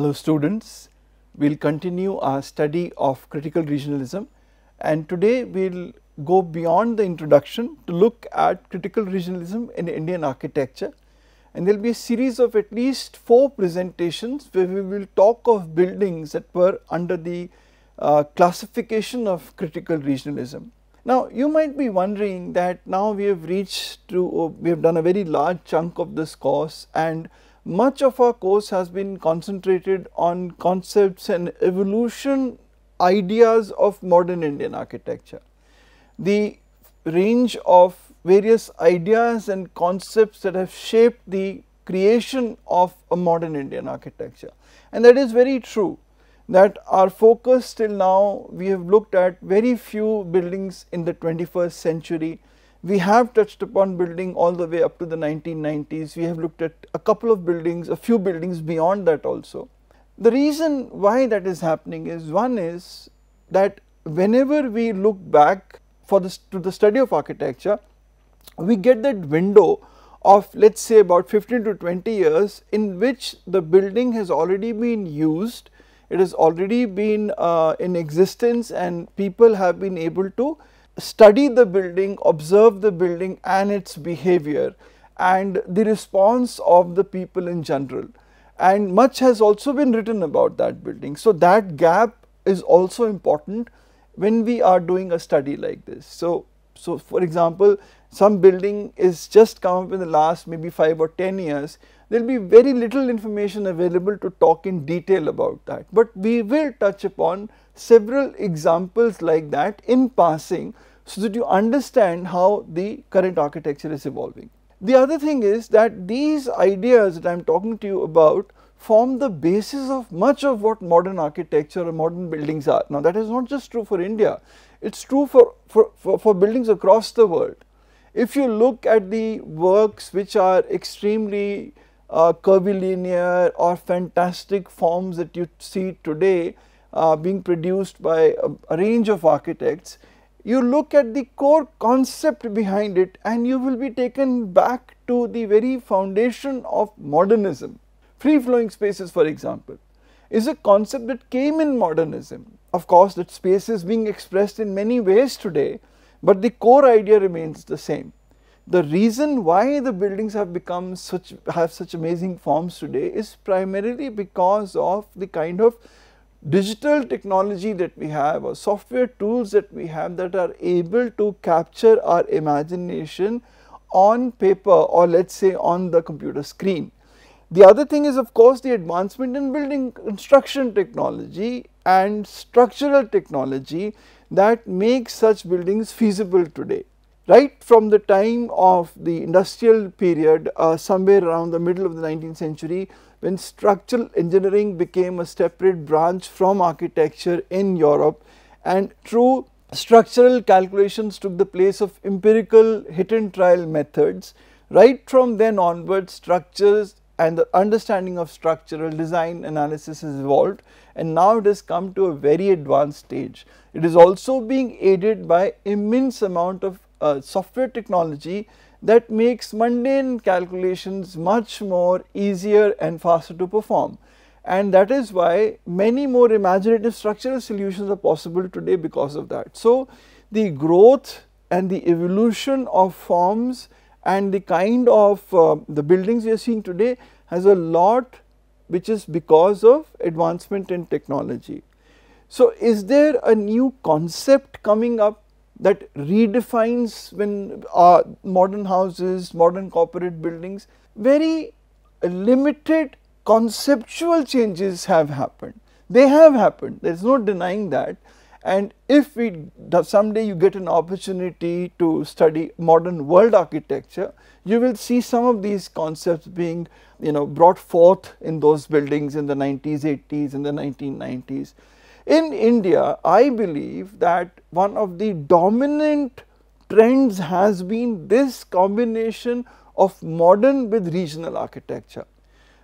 Hello students, we will continue our study of critical regionalism and today we will go beyond the introduction to look at critical regionalism in Indian architecture and there will be a series of at least 4 presentations where we will talk of buildings that were under the uh, classification of critical regionalism. Now you might be wondering that now we have reached to, we have done a very large chunk of this course and much of our course has been concentrated on concepts and evolution ideas of modern Indian architecture. The range of various ideas and concepts that have shaped the creation of a modern Indian architecture and that is very true that our focus till now we have looked at very few buildings in the 21st century we have touched upon building all the way up to the 1990s. We have looked at a couple of buildings, a few buildings beyond that also. The reason why that is happening is one is that whenever we look back for this to the study of architecture, we get that window of let us say about 15 to 20 years in which the building has already been used, it has already been uh, in existence and people have been able to study the building, observe the building and its behavior and the response of the people in general and much has also been written about that building. So, that gap is also important when we are doing a study like this. So, so for example, some building is just come up in the last maybe 5 or 10 years, there will be very little information available to talk in detail about that, but we will touch upon several examples like that in passing so that you understand how the current architecture is evolving. The other thing is that these ideas that I am talking to you about form the basis of much of what modern architecture or modern buildings are. Now that is not just true for India, it is true for, for, for, for buildings across the world. If you look at the works which are extremely uh, curvilinear or fantastic forms that you see today uh, being produced by a, a range of architects, you look at the core concept behind it and you will be taken back to the very foundation of modernism. Free flowing spaces for example is a concept that came in modernism. Of course that space is being expressed in many ways today but the core idea remains the same. The reason why the buildings have become such have such amazing forms today is primarily because of the kind of digital technology that we have or software tools that we have that are able to capture our imagination on paper or let us say on the computer screen. The other thing is of course the advancement in building construction technology and structural technology that makes such buildings feasible today. Right from the time of the industrial period uh, somewhere around the middle of the 19th century when structural engineering became a separate branch from architecture in Europe and true structural calculations took the place of empirical hit and trial methods. Right from then onwards structures and the understanding of structural design analysis has evolved and now it has come to a very advanced stage. It is also being aided by immense amount of uh, software technology that makes mundane calculations much more easier and faster to perform and that is why many more imaginative structural solutions are possible today because of that. So, the growth and the evolution of forms and the kind of uh, the buildings we are seeing today has a lot which is because of advancement in technology. So, is there a new concept coming up that redefines when uh, modern houses, modern corporate buildings, very limited conceptual changes have happened. They have happened, there is no denying that and if we someday you get an opportunity to study modern world architecture, you will see some of these concepts being you know brought forth in those buildings in the 90s, 80s and the 1990s. In India, I believe that one of the dominant trends has been this combination of modern with regional architecture.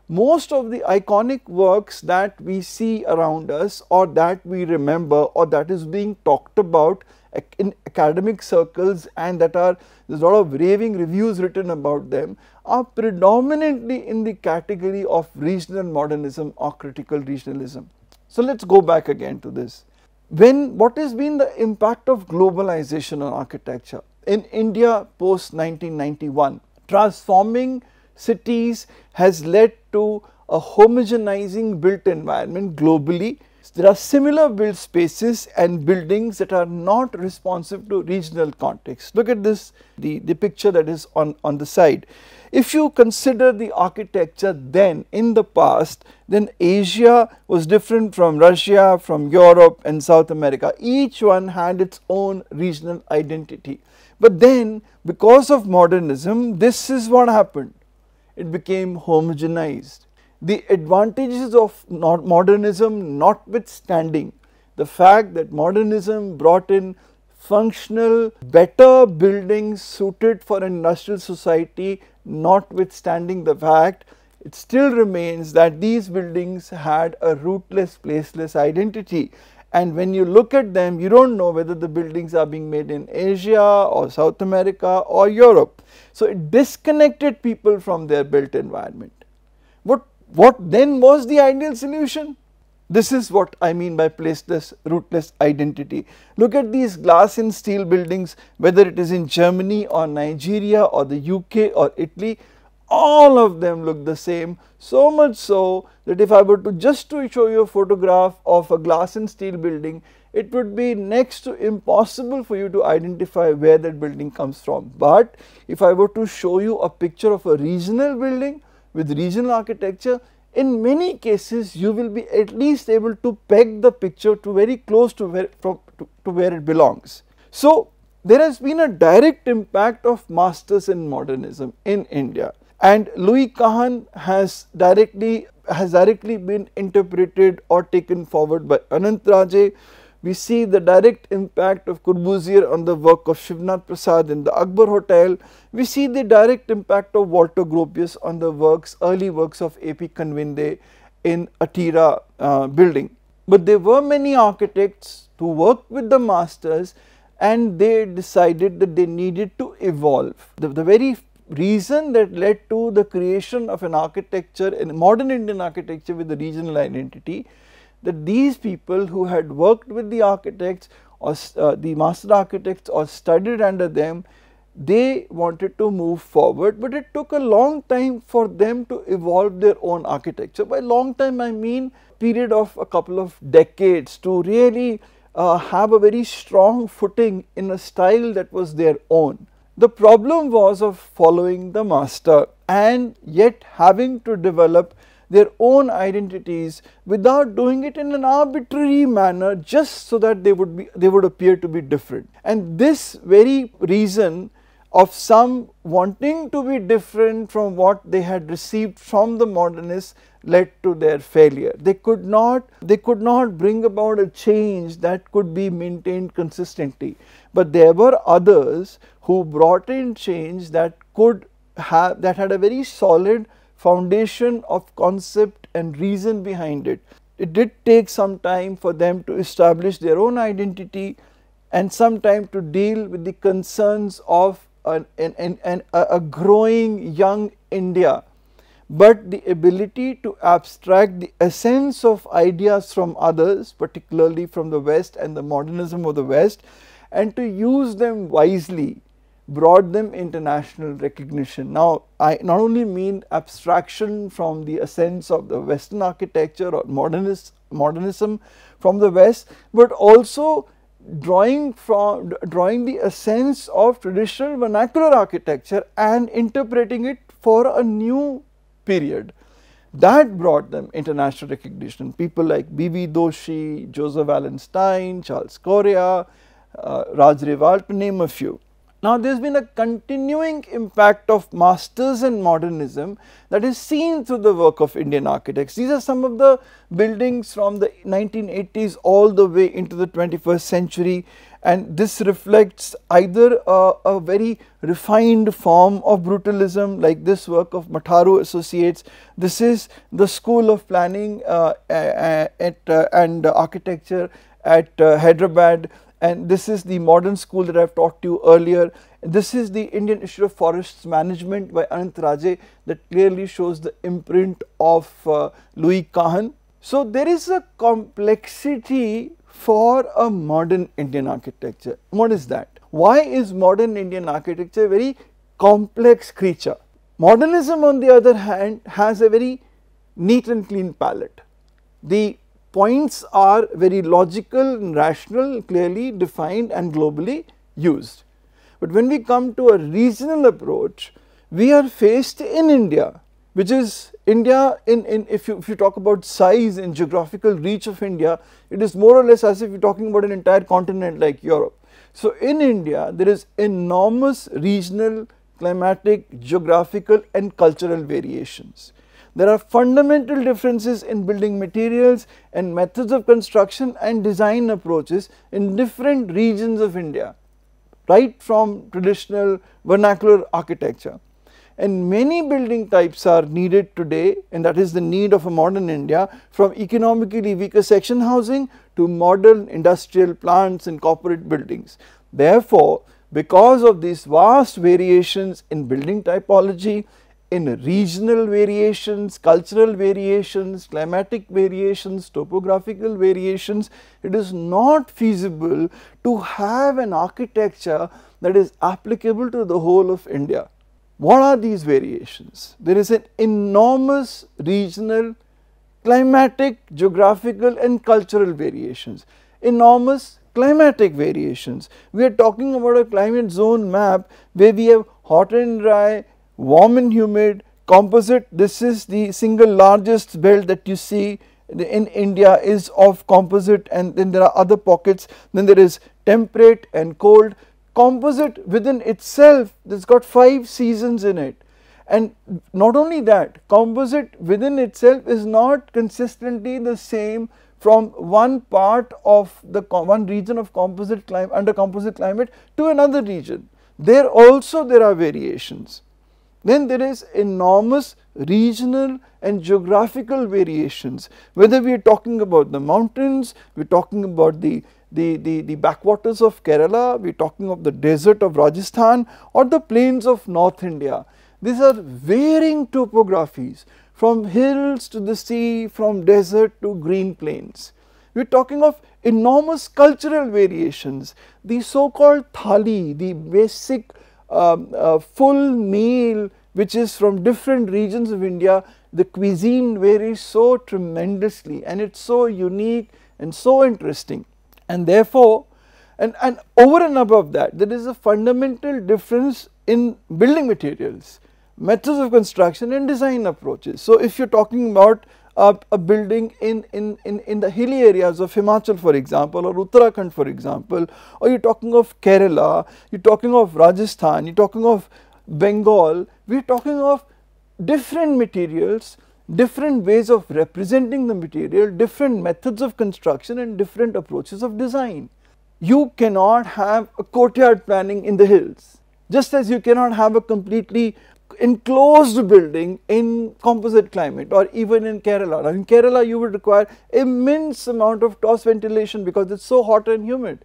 most of the iconic works that we see around us or that we remember or that is being talked about in academic circles and that are there is a lot of raving reviews written about them are predominantly in the category of regional modernism or critical regionalism. So, let us go back again to this. When what has been the impact of globalization on architecture? In India post 1991, transforming cities has led to a homogenizing built environment globally there are similar built spaces and buildings that are not responsive to regional context. Look at this, the, the picture that is on, on the side. If you consider the architecture then in the past, then Asia was different from Russia, from Europe and South America. Each one had its own regional identity. But then because of modernism, this is what happened. It became homogenized the advantages of modernism notwithstanding the fact that modernism brought in functional better buildings suited for industrial society notwithstanding the fact it still remains that these buildings had a rootless placeless identity and when you look at them you do not know whether the buildings are being made in Asia or South America or Europe. So, it disconnected people from their built environment. What what then was the ideal solution? This is what I mean by placeless, rootless identity. Look at these glass and steel buildings, whether it is in Germany or Nigeria or the UK or Italy, all of them look the same. So much so that if I were to just to show you a photograph of a glass and steel building, it would be next to impossible for you to identify where that building comes from. But if I were to show you a picture of a regional building, with regional architecture, in many cases you will be at least able to peg the picture to very close to where, from, to, to where it belongs. So, there has been a direct impact of masters in modernism in India and Louis Kahn has directly has directly been interpreted or taken forward by Anant Raje we see the direct impact of Corbusier on the work of Shivnath Prasad in the Akbar Hotel. We see the direct impact of Walter Gropius on the works, early works of A.P. Kanvinde in Atira uh, building. But there were many architects who worked with the masters and they decided that they needed to evolve. The, the very reason that led to the creation of an architecture, in modern Indian architecture with a regional identity that these people who had worked with the architects or uh, the master architects or studied under them, they wanted to move forward, but it took a long time for them to evolve their own architecture. By long time I mean period of a couple of decades to really uh, have a very strong footing in a style that was their own. The problem was of following the master and yet having to develop their own identities without doing it in an arbitrary manner just so that they would be they would appear to be different. And this very reason of some wanting to be different from what they had received from the modernists led to their failure. They could not they could not bring about a change that could be maintained consistently. But there were others who brought in change that could have that had a very solid foundation of concept and reason behind it. It did take some time for them to establish their own identity and some time to deal with the concerns of an, an, an, an a growing young India. But the ability to abstract the essence of ideas from others, particularly from the West and the modernism of the West, and to use them wisely brought them international recognition. Now, I not only mean abstraction from the essence of the western architecture or modernist modernism from the west, but also drawing from drawing the essence of traditional vernacular architecture and interpreting it for a new period. That brought them international recognition. People like B.V. Doshi, Joseph Allen Stein, Charles Correa, uh, Raj Rewal to name a few. Now there has been a continuing impact of masters and modernism that is seen through the work of Indian architects. These are some of the buildings from the 1980s all the way into the 21st century and this reflects either a, a, very refined form of brutalism like this work of Matharu Associates. This is the school of planning uh, at, uh, and architecture at uh, Hyderabad and this is the modern school that I have taught to you earlier. This is the Indian Institute of Forests Management by Anant Raje that clearly shows the imprint of uh, Louis Kahn. So there is a complexity for a modern Indian architecture. What is that? Why is modern Indian architecture a very complex creature? Modernism on the other hand has a very neat and clean palette. The points are very logical and rational, clearly defined and globally used. But when we come to a regional approach, we are faced in India which is India in, in if you if you talk about size and geographical reach of India, it is more or less as if you're talking about an entire continent like Europe. So in India, there is enormous regional, climatic, geographical and cultural variations. There are fundamental differences in building materials and methods of construction and design approaches in different regions of India, right from traditional vernacular architecture and many building types are needed today and that is the need of a modern India from economically weaker section housing to modern industrial plants and corporate buildings. Therefore, because of these vast variations in building typology, in regional variations, cultural variations, climatic variations, topographical variations, it is not feasible to have an architecture that is applicable to the whole of India. What are these variations? There is an enormous regional, climatic, geographical and cultural variations, enormous climatic variations. We are talking about a climate zone map where we have hot and dry, warm and humid, composite, this is the single largest belt that you see in India is of composite and then there are other pockets, then there is temperate and cold. Composite within itself that's got 5 seasons in it. And not only that composite within itself is not consistently the same from one part of the one region of composite climate under composite climate to another region. There also there are variations then there is enormous regional and geographical variations whether we are talking about the mountains we are talking about the the, the, the backwaters of Kerala, we are talking of the desert of Rajasthan or the plains of North India. These are varying topographies from hills to the sea, from desert to green plains. We are talking of enormous cultural variations. The so called thali, the basic uh, full meal which is from different regions of India, the cuisine varies so tremendously and it is so unique and so interesting and therefore and, and over and above that there is a fundamental difference in building materials, methods of construction and design approaches. So if you are talking about a, a, building in, in, in, in the hilly areas of Himachal for example or Uttarakhand for example or you are talking of Kerala, you are talking of Rajasthan, you are talking of Bengal, we are talking of different materials different ways of representing the material, different methods of construction and different approaches of design. You cannot have a courtyard planning in the hills, just as you cannot have a completely enclosed building in composite climate or even in Kerala. Now in Kerala you would require immense amount of cross ventilation because it's so hot and humid.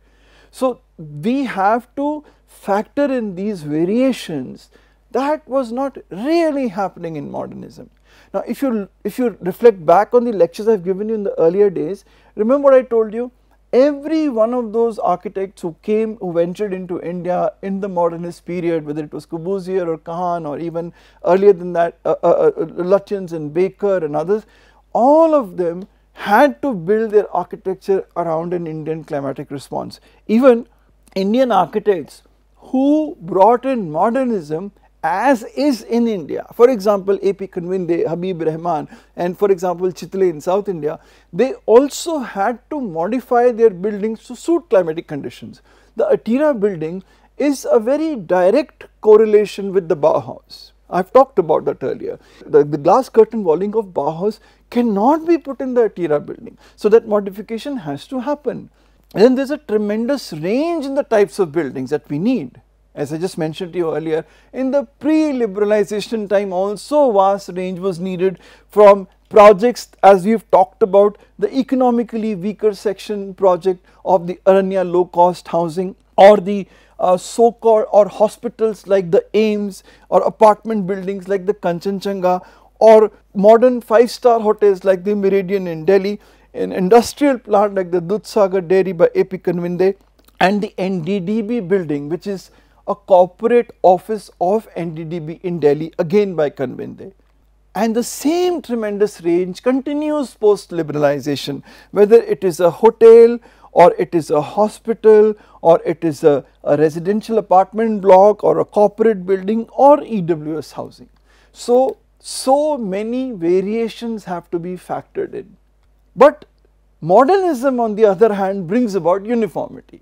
So we have to factor in these variations that was not really happening in modernism. Now if you if you reflect back on the lectures I have given you in the earlier days, remember what I told you, every one of those architects who came, who ventured into India in the modernist period, whether it was Corbusier or Kahn or even earlier than that, uh, uh, uh, Lutyens and Baker and others, all of them had to build their architecture around an Indian climatic response. Even Indian architects who brought in modernism as is in India. For example, A.P. Kanvinde, Habib Rahman and for example Chitle in South India, they also had to modify their buildings to suit climatic conditions. the Atira building is a very direct correlation with the Bauhaus. I have talked about that earlier. The, the glass curtain walling of Bauhaus cannot be put in the Atira building. So, that modification has to happen. And then there is a tremendous range in the types of buildings that we need. As I just mentioned to you earlier, in the pre-liberalization time also vast range was needed from projects as we have talked about the economically weaker section project of the Aranya low cost housing or the uh, so called or hospitals like the AIIMS or apartment buildings like the Kanchenjunga or modern 5 star hotels like the Meridien in Delhi, an industrial plant like the Dudhsagar dairy by AP Kanvinde and the NDDB building which is a corporate office of NDDB in Delhi again by Kanvinde. And the same tremendous range continues post liberalization whether it is a hotel or it is a hospital or it is a, a residential apartment block or a corporate building or EWS housing. So, so many variations have to be factored in. But modernism on the other hand brings about uniformity.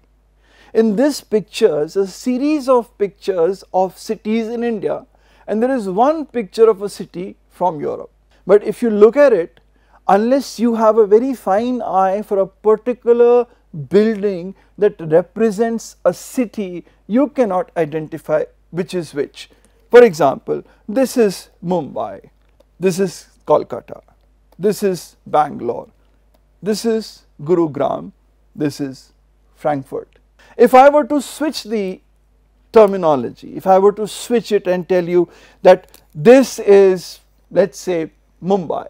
In this pictures, a series of pictures of cities in India and there is one picture of a city from Europe. But if you look at it, unless you have a very fine eye for a particular building that represents a city, you cannot identify which is which. For example, this is Mumbai, this is Kolkata, this is Bangalore, this is Gurugram, this is Frankfurt. If I were to switch the terminology, if I were to switch it and tell you that this is let us say Mumbai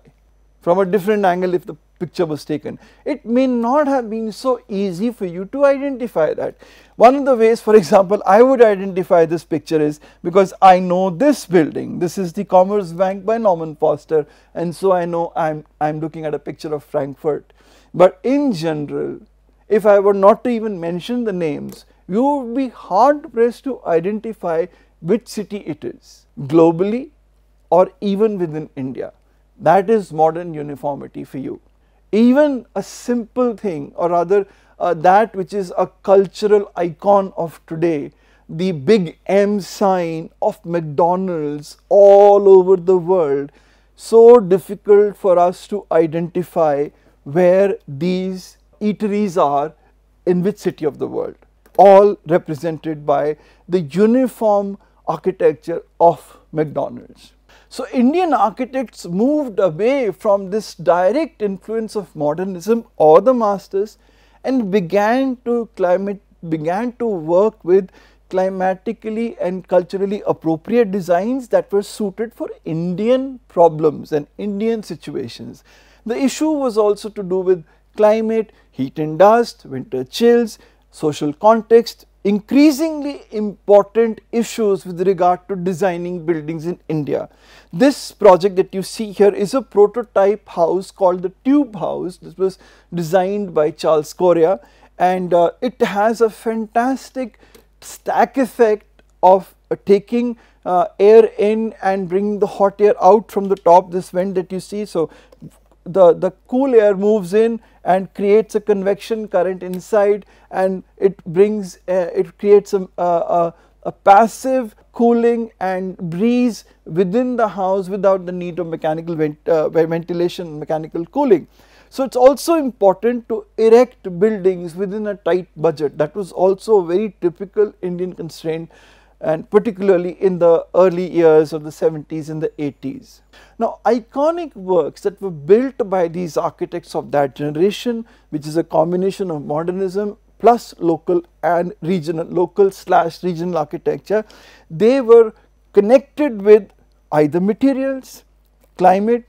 from a different angle if the picture was taken. It may not have been so easy for you to identify that. One of the ways for example I would identify this picture is because I know this building, this is the Commerzbank by Norman Foster and so I know I am I am looking at a picture of Frankfurt. But in general if I were not to even mention the names you would be hard pressed to identify which city it is globally or even within India. That is modern uniformity for you even a simple thing or rather uh, that which is a cultural icon of today the big M sign of McDonald's all over the world so difficult for us to identify where these eateries are in which city of the world all represented by the uniform architecture of McDonald's. So, Indian architects moved away from this direct influence of modernism or the masters and began to climate began to work with climatically and culturally appropriate designs that were suited for Indian problems and Indian situations. The issue was also to do with climate, heat and dust, winter chills, social context, increasingly important issues with regard to designing buildings in India. This project that you see here is a prototype house called the Tube House. This was designed by Charles Correa and uh, it has a fantastic stack effect of uh, taking uh, air in and bringing the hot air out from the top this vent that you see. So, the, the cool air moves in and creates a convection current inside and it brings uh, it creates a, a, a, passive cooling and breeze within the house without the need of mechanical vent, uh, ventilation mechanical cooling. So, it is also important to erect buildings within a tight budget that was also a very typical Indian constraint and particularly in the early years of the 70s and the 80s. Now iconic works that were built by these architects of that generation which is a combination of modernism plus local and regional local slash regional architecture they were connected with either materials, climate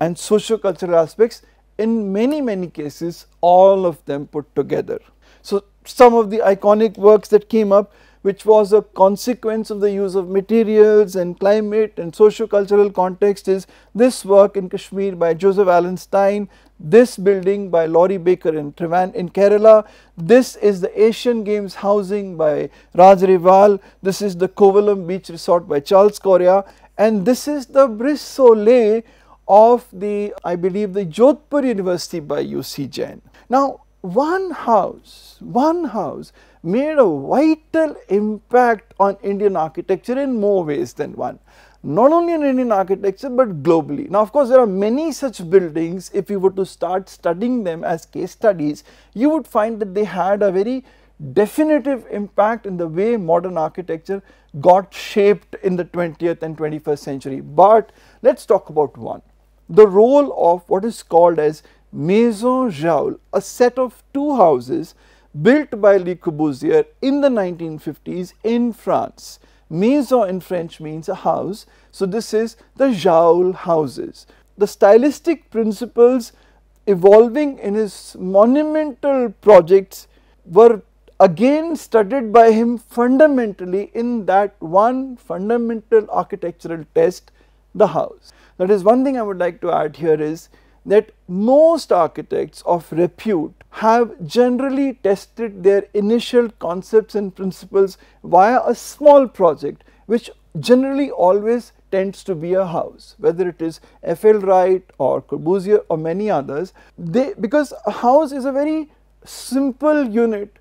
and socio-cultural aspects in many many cases all of them put together. So some of the iconic works that came up which was a consequence of the use of materials and climate and socio-cultural context is this work in Kashmir by Joseph Allen Stein, this building by Laurie Baker in Trivan in Kerala, this is the Asian Games housing by Raj Rewal, this is the Kovalam Beach Resort by Charles Correa and this is the Brise of the I believe the Jodhpur University by UC Jain. Now one house, one house made a vital impact on Indian architecture in more ways than one. Not only in Indian architecture but globally. Now of course there are many such buildings if you were to start studying them as case studies you would find that they had a very definitive impact in the way modern architecture got shaped in the 20th and 21st century. But let us talk about one, the role of what is called as Maison Jaoul, a set of two houses built by Le Corbusier in the 1950s in France. Maison in French means a house, so this is the Jaoul houses. The stylistic principles evolving in his monumental projects were again studied by him fundamentally in that one fundamental architectural test the house. That is one thing I would like to add here is that most architects of repute have generally tested their initial concepts and principles via a small project which generally always tends to be a house whether it is F.L. Wright or Corbusier or many others they because a house is a very simple unit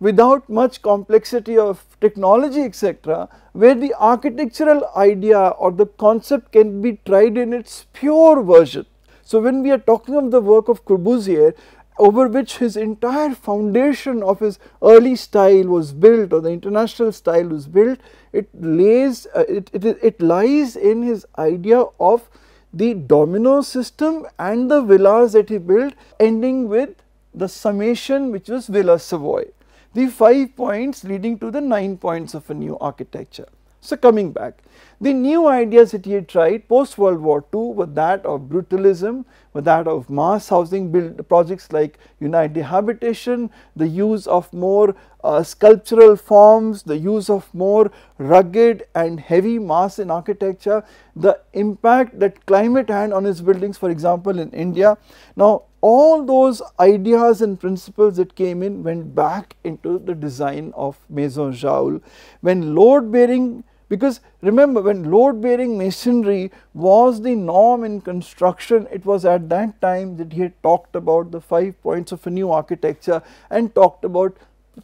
without much complexity of technology etc where the architectural idea or the concept can be tried in its pure version. So, when we are talking of the work of Corbusier over which his entire foundation of his early style was built or the international style was built, it lays uh, it, it, it lies in his idea of the domino system and the villas that he built ending with the summation which was Villa Savoye the 5 points leading to the 9 points of a new architecture. So, coming back, the new ideas that he had tried post World War II were that of brutalism, were that of mass housing build projects like Unité d'Habitation, the use of more uh, sculptural forms, the use of more rugged and heavy mass in architecture, the impact that climate had on his buildings for example in India. Now all those ideas and principles that came in went back into the design of Maison Jaoul when load bearing because remember when load bearing masonry was the norm in construction it was at that time that he had talked about the 5 points of a new architecture and talked about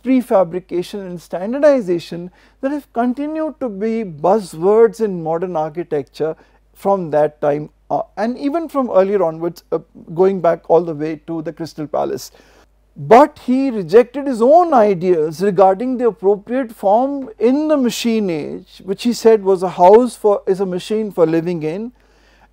prefabrication and standardization that have continued to be buzzwords in modern architecture from that time uh, and even from earlier onwards uh, going back all the way to the Crystal Palace. But he rejected his own ideas regarding the appropriate form in the machine age which he said was a house for is a machine for living in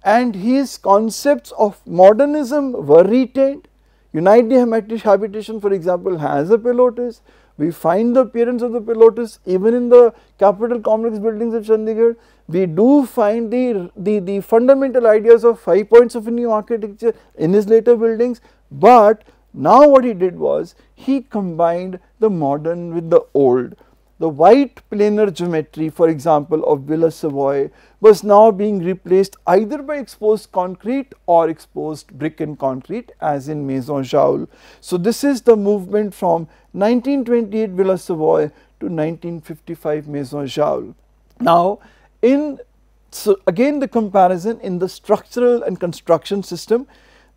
and his concepts of modernism were retained. Unité d'Habitation for example has a pilotis, we find the appearance of the pilotis even in the capital complex buildings of Chandigarh. We do find the, the, the fundamental ideas of 5 points of new architecture in his later buildings, but now what he did was he combined the modern with the old. The white planar geometry for example of Villa Savoye was now being replaced either by exposed concrete or exposed brick and concrete as in Maison Jaoul. So, this is the movement from 1928 Villa Savoye to 1955 Maison Jaoul. Now, in so again the comparison in the structural and construction system,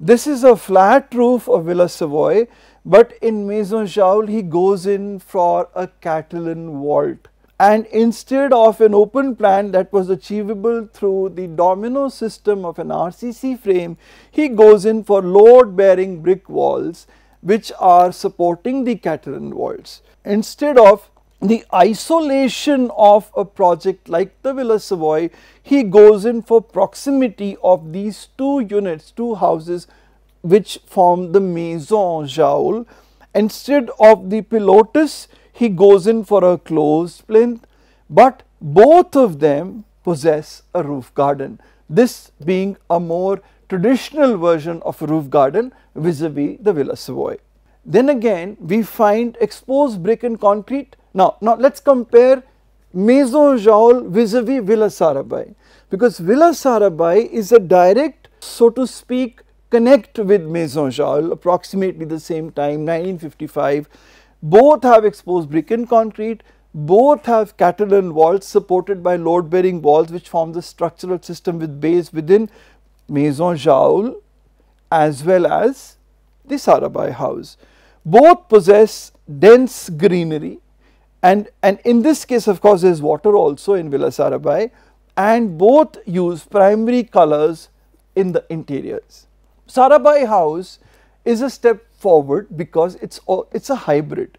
this is a flat roof of Villa Savoye, but in Maison Jaoul he goes in for a Catalan vault and instead of an open plan that was achievable through the domino system of an RCC frame, he goes in for load bearing brick walls which are supporting the Catalan vaults. Instead of the isolation of a project like the Villa Savoye, he goes in for proximity of these two units, two houses which form the Maison Jaoul. Instead of the pilotis, he goes in for a closed plinth, but both of them possess a roof garden. This being a more traditional version of a roof garden vis-a-vis -vis the Villa Savoy. Then again we find exposed brick and concrete. Now, now let us compare Maison Jaoul vis-a-vis Villa Sarabhai. Because Villa Sarabhai is a direct so to speak connect with Maison Jaoul approximately the same time 1955 both have exposed brick and concrete, both have Catalan walls supported by load bearing walls which form the structural system with base within Maison Jaoul as well as the Sarabhai house. Both possess dense greenery and, and in this case of course there is water also in Villa Sarabhai and both use primary colors in the interiors. Sarabhai house is a step forward because it's it's a hybrid.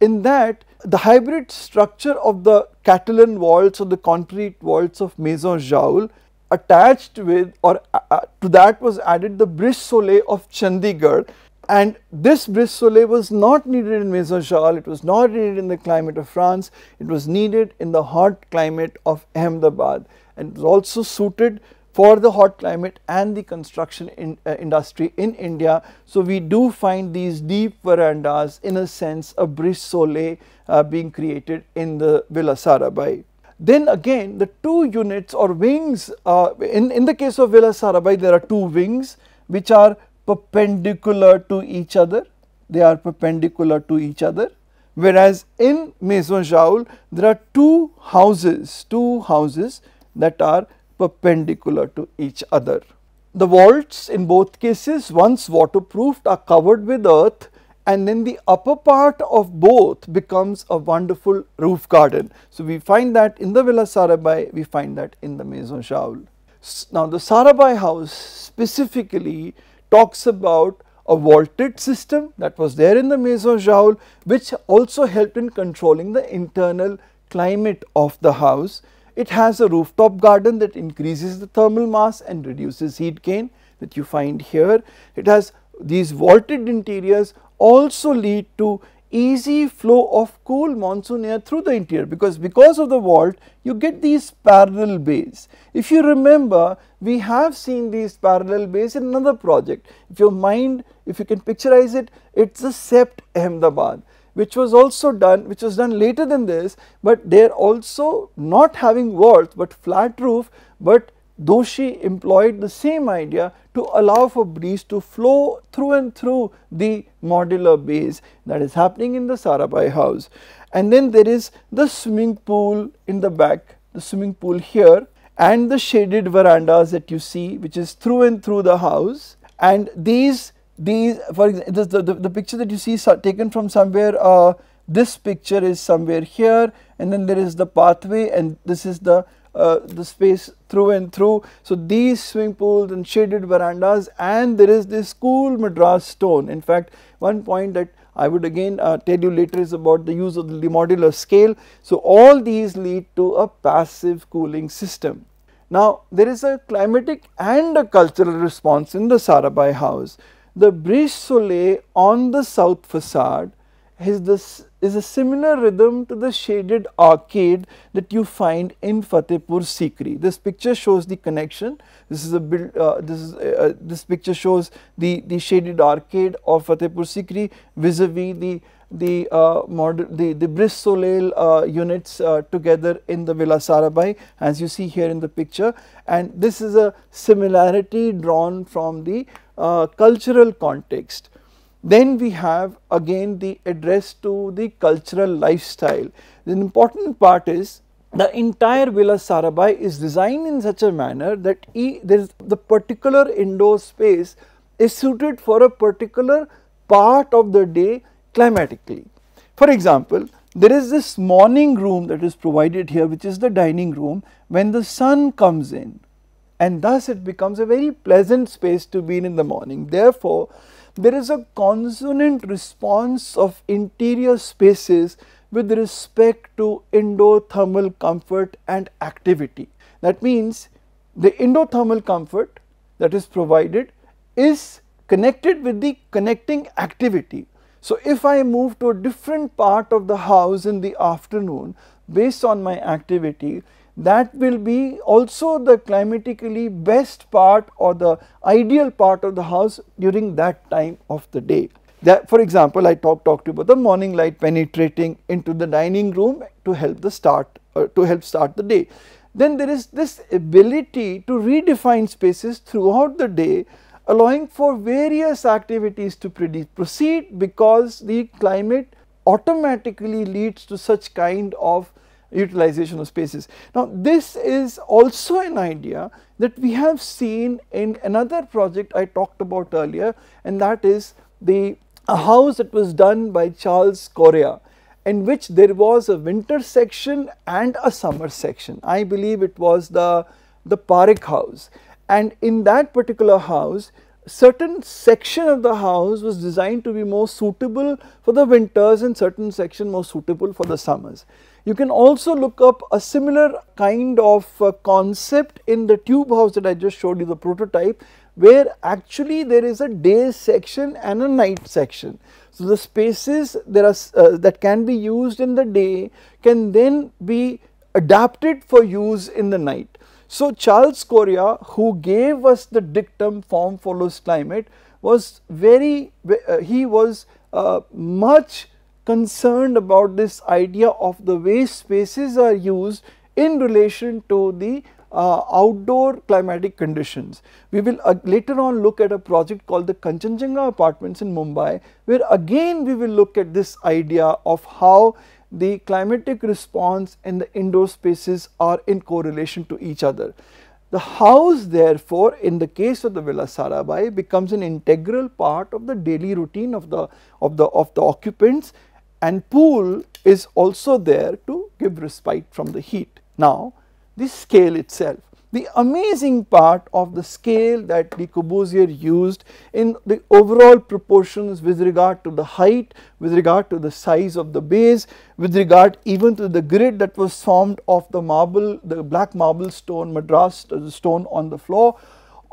In that the hybrid structure of the Catalan walls or the concrete walls of Maison Jaoul attached with or uh, uh, to that was added the Brise Soleil of Chandigarh and this Brise Soleil was not needed in Maison Jaoul, it was not needed in the climate of France, it was needed in the hot climate of Ahmedabad and was also suited for the hot climate and the construction in, uh, industry in India. So, we do find these deep verandas in a sense a brise soleil uh, being created in the Villa Sarabhai. Then again the two units or wings uh, in, in the case of Villa Sarabhai there are two wings which are perpendicular to each other, they are perpendicular to each other whereas in Maison Jaoul there are two houses, two houses that are perpendicular to each other. The vaults in both cases once waterproofed are covered with earth and then the upper part of both becomes a wonderful roof garden. So, we find that in the Villa Sarabhai, we find that in the Maison Jaoul. Now, the Sarabhai house specifically talks about a vaulted system that was there in the Maison Jaoul which also helped in controlling the internal climate of the house it has a rooftop garden that increases the thermal mass and reduces heat gain that you find here. It has these vaulted interiors also lead to easy flow of cool monsoon air through the interior because because of the vault you get these parallel bays. If you remember we have seen these parallel bays in another project. If your mind if you can picturize it it is a CEPT Ahmedabad which was also done which was done later than this but they are also not having walls but flat roof but Doshi employed the same idea to allow for breeze to flow through and through the modular base that is happening in the Sarabhai house. And then there is the swimming pool in the back, the swimming pool here and the shaded verandas that you see which is through and through the house and these these for example the, the, the picture that you see taken from somewhere uh, this picture is somewhere here and then there is the pathway and this is the uh, the space through and through. So, these swimming pools and shaded verandas and there is this cool Madras stone. In fact, one point that I would again uh, tell you later is about the use of the modular scale. So, all these lead to a passive cooling system. Now, there is a climatic and a cultural response in the Sarabhai house. The Brise Soleil on the south facade is, this, is a similar rhythm to the shaded arcade that you find in Fatehpur Sikri. This picture shows the connection. This is a build, uh, this is uh, this picture shows the the shaded arcade of Fatehpur Sikri vis-a-vis the the uh, model the the Brise Soleil uh, units uh, together in the Villa Sarabhai as you see here in the picture and this is a similarity drawn from the uh, cultural context. Then we have again the address to the cultural lifestyle. The important part is the entire Villa Sarabhai is designed in such a manner that e, the particular indoor space is suited for a particular part of the day climatically. For example, there is this morning room that is provided here which is the dining room when the sun comes in and thus it becomes a very pleasant space to be in in the morning. Therefore, there is a consonant response of interior spaces with respect to endothermal comfort and activity. That means the endothermal comfort that is provided is connected with the connecting activity. So, if I move to a different part of the house in the afternoon based on my activity, that will be also the climatically best part or the ideal part of the house during that time of the day. That for example, I talked talk about the morning light penetrating into the dining room to help the start uh, to help start the day. Then there is this ability to redefine spaces throughout the day allowing for various activities to proceed because the climate automatically leads to such kind of utilization of spaces. Now, this is also an idea that we have seen in another project I talked about earlier and that is the a house that was done by Charles Correa in which there was a winter section and a summer section. I believe it was the, the Parekh house and in that particular house certain section of the house was designed to be more suitable for the winters and certain section more suitable for the summers. You can also look up a similar kind of uh, concept in the tube house that I just showed you the prototype where actually there is a day section and a night section. So, the spaces there are uh, that can be used in the day can then be adapted for use in the night. So, Charles Correa who gave us the dictum form follows climate was very uh, he was uh, much concerned about this idea of the way spaces are used in relation to the uh, outdoor climatic conditions. We will uh, later on look at a project called the Kanchenjunga apartments in Mumbai where again we will look at this idea of how the climatic response and the indoor spaces are in correlation to each other. The house therefore in the case of the Villa Sarabhai becomes an integral part of the daily routine of the of the of the occupants and pool is also there to give respite from the heat. Now the scale itself. The amazing part of the scale that Le Corbusier used in the overall proportions with regard to the height, with regard to the size of the base, with regard even to the grid that was formed of the marble, the black marble stone, Madras stone on the floor,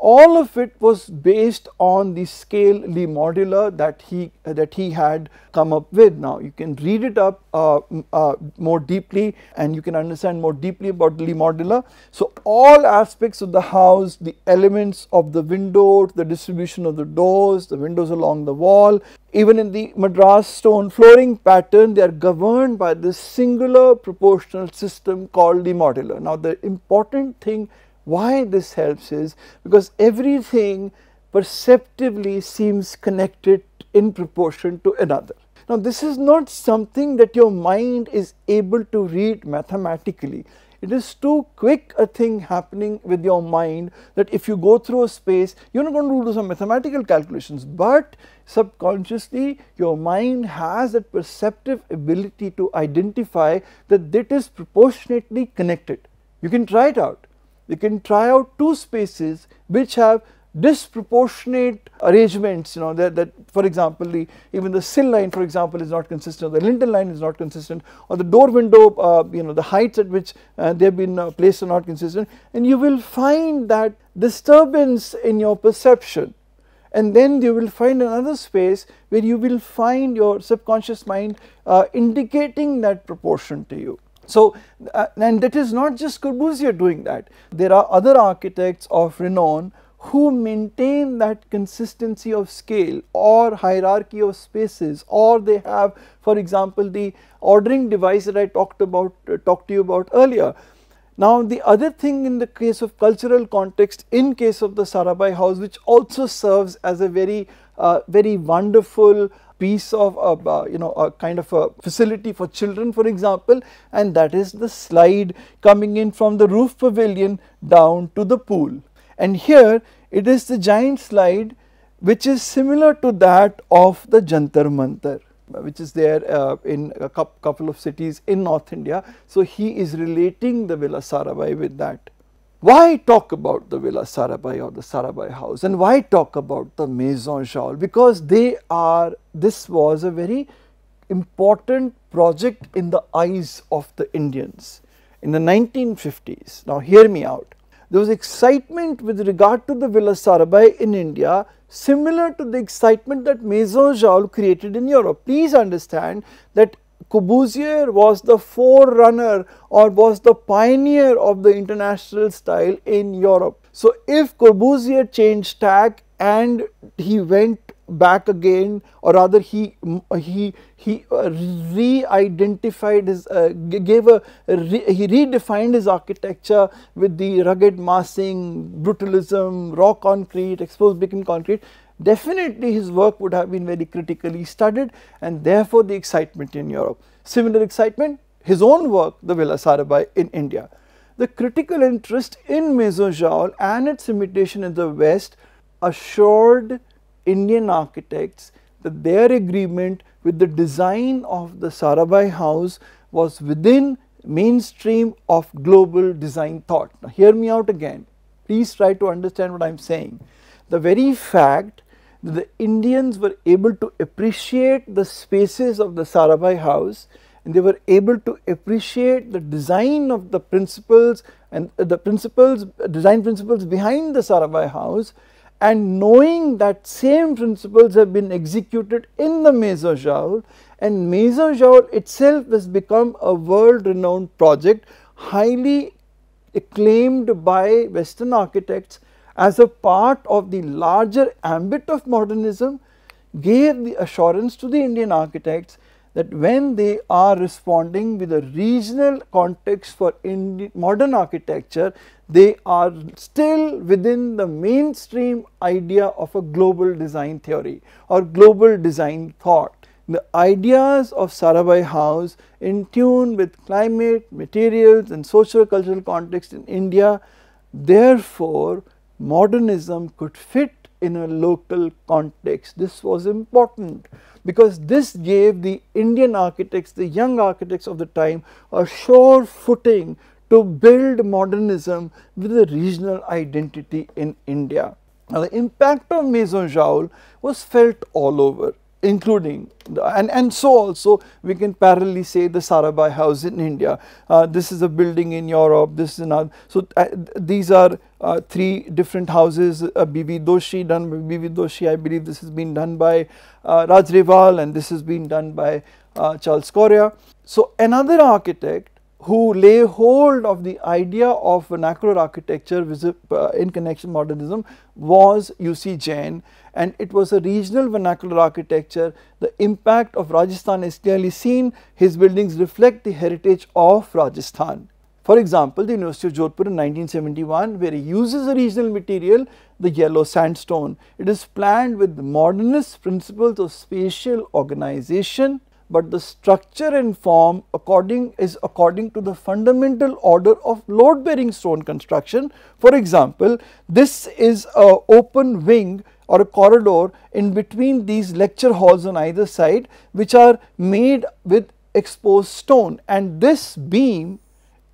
all of it was based on the scale Le Modulor that he uh, that he had come up with. Now you can read it up uh, uh, more deeply and you can understand more deeply about the Modulor. So all aspects of the house, the elements of the window, the distribution of the doors, the windows along the wall, even in the Madras stone flooring pattern, they are governed by this singular proportional system called the Modulor. Now the important thing why this helps is because everything perceptively seems connected in proportion to another. Now this is not something that your mind is able to read mathematically. It is too quick a thing happening with your mind that if you go through a space, you're not going to do some mathematical calculations, but subconsciously your mind has that perceptive ability to identify that that is proportionately connected. You can try it out you can try out two spaces which have disproportionate arrangements you know that, that for example the even the sill line for example is not consistent the lintel line is not consistent or the door window uh, you know the heights at which uh, they have been uh, placed are not consistent. And you will find that disturbance in your perception. And then you will find another space where you will find your subconscious mind uh, indicating that proportion to you so, uh, and that is not just Corbusier doing that. There are other architects of renown who maintain that consistency of scale or hierarchy of spaces or they have for example the ordering device that I talked about uh, talked to you about earlier. Now the other thing in the case of cultural context in case of the Sarabhai house which also serves as a very uh, very wonderful piece of uh, you know a kind of a facility for children for example and that is the slide coming in from the roof pavilion down to the pool and here it is the giant slide which is similar to that of the Jantar Mantar which is there uh, in a couple of cities in North India. So, he is relating the Villa Sarabhai with that. Why talk about the Villa Sarabhai or the Sarabhai house and why talk about the Maison Jaoul? Because they are, this was a very important project in the eyes of the Indians in the 1950s. Now hear me out. There was excitement with regard to the Villa Sarabhai in India similar to the excitement that Maison Jaoul created in Europe. Please understand that Corbusier was the forerunner or was the pioneer of the international style in Europe. So, if Corbusier changed tack and he went back again or rather he he he uh, re-identified his uh, gave a re, he redefined his architecture with the rugged massing brutalism raw concrete exposed and concrete definitely his work would have been very critically studied and therefore the excitement in Europe. Similar excitement, his own work, the Villa Sarabhai in India. The critical interest in Maison Jaoul and its imitation in the West assured Indian architects that their agreement with the design of the Sarabhai house was within mainstream of global design thought. Now hear me out again, please try to understand what I am saying. The very fact that the Indians were able to appreciate the spaces of the Sarabhai house and they were able to appreciate the design of the principles and uh, the principles design principles behind the Sarabhai house and knowing that same principles have been executed in the Maison Jaoul and Maison Jaoul itself has become a world renowned project highly acclaimed by western architects as a part of the larger ambit of modernism gave the assurance to the Indian architects that when they are responding with a regional context for Indi modern architecture, they are still within the mainstream idea of a global design theory or global design thought. The ideas of Sarabhai House in tune with climate, materials and social cultural context in India, therefore modernism could fit in a local context. This was important because this gave the Indian architects, the young architects of the time a sure footing to build modernism with a regional identity in India. Now the impact of Maison Jaoul was felt all over including and, and so also we can parallelly say the Sarabhai house in India. Uh, this is a building in Europe, this is another. So uh, these are uh, three different houses, uh, BV Doshi done by BV Doshi, I believe this has been done by uh, Raj Rewal and this has been done by uh, Charles Correa. So another architect who lay hold of the idea of vernacular architecture uh, in connection modernism was U.C. Jain and it was a regional vernacular architecture. The impact of Rajasthan is clearly seen, his buildings reflect the heritage of Rajasthan. For example, the University of Jodhpur in 1971 where he uses a regional material, the yellow sandstone. It is planned with modernist principles of spatial organization, but the structure and form according is according to the fundamental order of load bearing stone construction. For example, this is a open wing or a corridor in between these lecture halls on either side which are made with exposed stone and this beam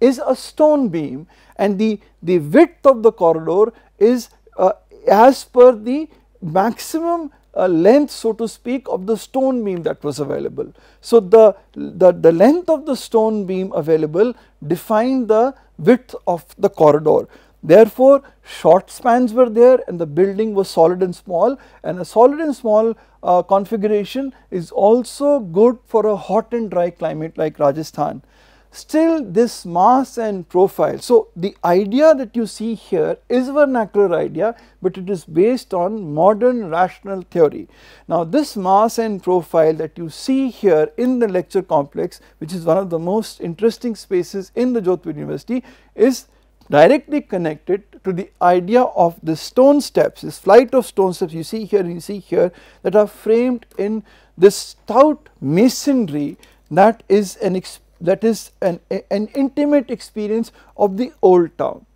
is a stone beam and the, the width of the corridor is uh, as per the maximum uh, length so to speak of the stone beam that was available. So, the, the, the length of the stone beam available defined the width of the corridor. Therefore, short spans were there and the building was solid and small and a solid and small uh, configuration is also good for a hot and dry climate like Rajasthan still this mass and profile. So, the idea that you see here is a vernacular idea, but it is based on modern rational theory. Now, this mass and profile that you see here in the lecture complex which is one of the most interesting spaces in the Jodhpur University is directly connected to the idea of the stone steps, this flight of stone steps you see here and you see here that are framed in this stout masonry that is an experience that is an, an intimate experience of the old town.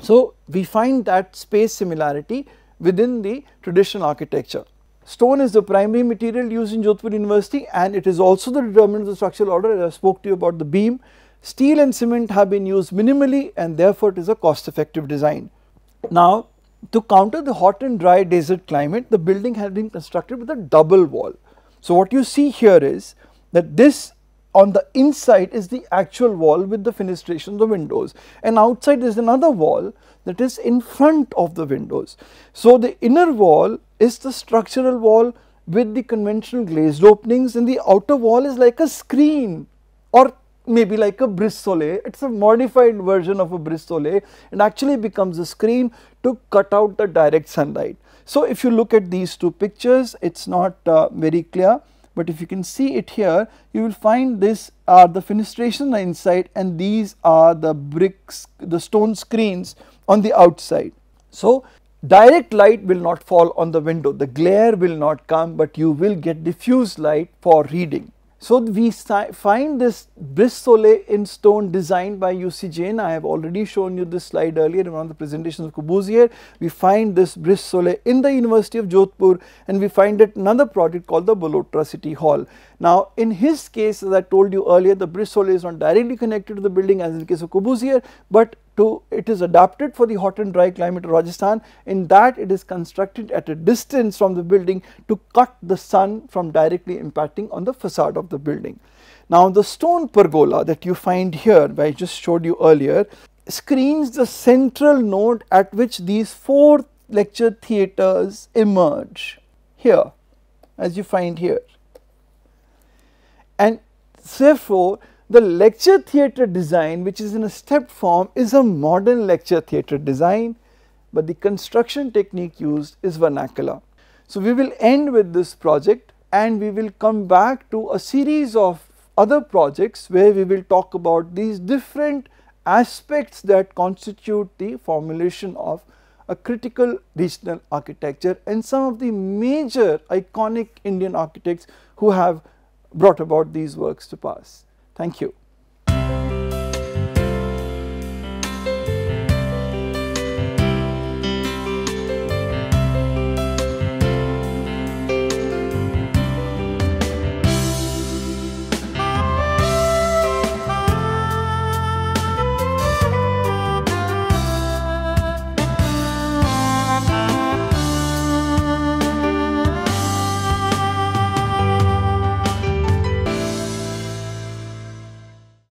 So, we find that space similarity within the traditional architecture. Stone is the primary material used in Jodhpur University and it is also the determinant of the structural order as I spoke to you about the beam. Steel and cement have been used minimally and therefore it is a cost effective design. Now to counter the hot and dry desert climate the building has been constructed with a double wall. So what you see here is that this on the inside is the actual wall with the fenestration the windows and outside is another wall that is in front of the windows. So, the inner wall is the structural wall with the conventional glazed openings and the outer wall is like a screen or maybe like a brise soleil. It is a modified version of a brise soleil. It actually becomes a screen to cut out the direct sunlight. So, if you look at these two pictures, it is not uh, very clear but if you can see it here you will find this are the fenestration inside and these are the bricks the stone screens on the outside. So direct light will not fall on the window the glare will not come but you will get diffuse light for reading. So we find this soleil in stone designed by UC Jain. I have already shown you this slide earlier in one of the presentations of Corbusier. We find this soleil in the University of Jodhpur and we find it another project called the Balotra City Hall. Now in his case as I told you earlier the brise soleil is not directly connected to the building as in the case of Corbusier but to it is adapted for the hot and dry climate of Rajasthan. In that it is constructed at a distance from the building to cut the sun from directly impacting on the facade of the building. Now the stone pergola that you find here I just showed you earlier screens the central node at which these four lecture theatres emerge. Here as you find here and therefore the lecture theatre design which is in a step form is a modern lecture theatre design but the construction technique used is vernacular. So we will end with this project and we will come back to a series of other projects where we will talk about these different aspects that constitute the formulation of a critical regional architecture and some of the major iconic Indian architects who have brought about these works to pass. Thank you.